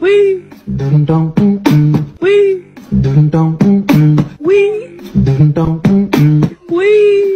Wee. Dum dum mm mm. Wee. Dum dum mm mm. Wee. Dum dum mm mm. Wee.